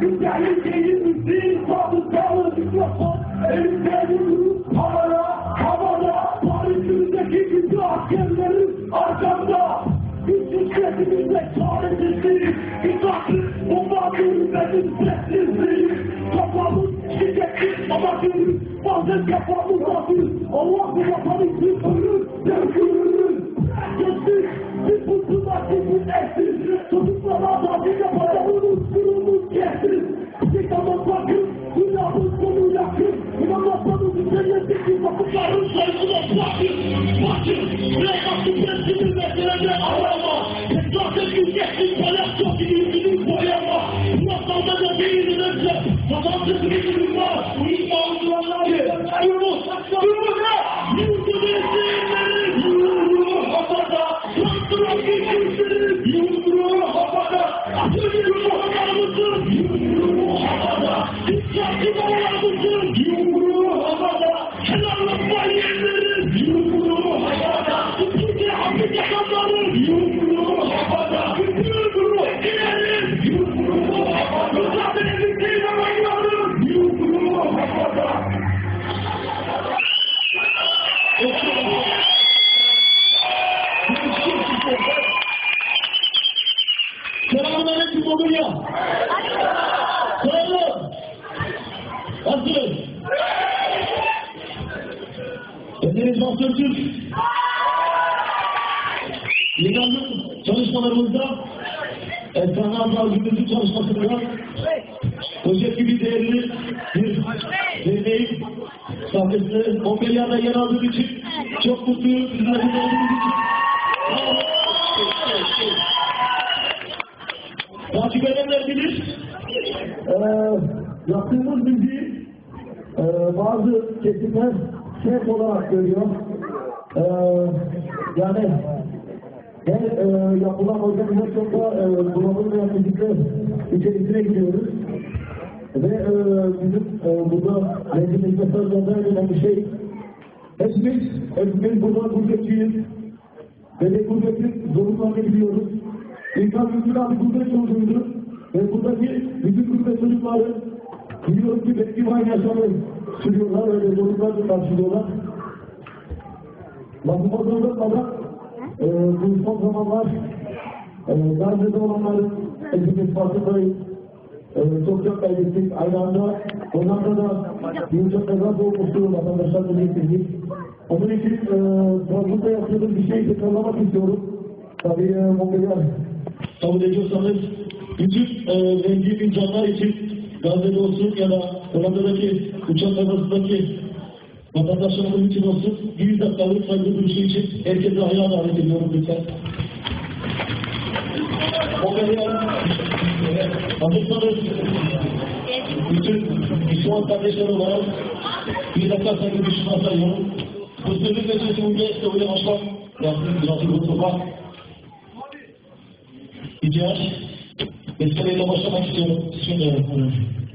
Hikayenin değil, değil, sabı, sabı, mikrofon, elindeyim, para, havada, Paris'imizdeki bütün askerlerin arkamda, bütün sesimizde çaresizliği, hizasız, ummatı ümmetin sessizliği, kafamız şiddetsiz, amacımız, bazen kafamız hafif, Allah'ın vatanı Thank you. Liderlik çalışmalarımızda Esnaf Avcılar Gündüzü çalışmasında Özet gibi değerli bir derneğin sahnesinde Bomberya'da yer aldığım için çok mutluyum. Sizlerle olduğunuz için. Takip edenler bilir. Ee, yaptığımız müziği e, bazı kesimler şef olarak görüyor. Ee, yani ve e, yapılan hocam mutlaka e, bulabın fizikler içerisine gidiyoruz. Ve e, bizim e, burada resimizde sözlerden önemli şey hepimiz, hepimiz burada gurbetçiyiz. Ve de gurbetin zorunlarını biliyoruz. İnsan Müslüm abi gurbet çocuğudur. Ve buradaki bütün gurbet çocukları biliyoruz ki belki beklimayın yaşamını sürüyorlar, öyle zorunlarla karşılıyorlar. Lafıma zorlatmadan e, bu son zamanlar e, daha önce de olanların hepimiz farkındayız. E, çok çok kaybettik. Aynı anda onlarda da birçok kaza doğmuştu vatandaşlarla getirdik. Onun için e, Trabzon'da yaptığımız bir şey tekrarlamak istiyorum. Tabii e, Mobilya kabul ediyorsanız bütün e, zengin insanlar için Gazze'de olsun ya da Hollanda'daki uçak kazasındaki Vatandaşlarımız için olsun. Bir dakikalık saygı duruşu için herkese ayağa davet ediyorum lütfen. Operaya hazırsanız bütün Müslüman kardeşler olarak bir dakika saygı duruşuna sayıyorum. Özellikle seçimde öyle başlar. Yasin Yasin Mustafa. İhtiyaç. Meseleyle başlamak istiyorum. Bismillahirrahmanirrahim.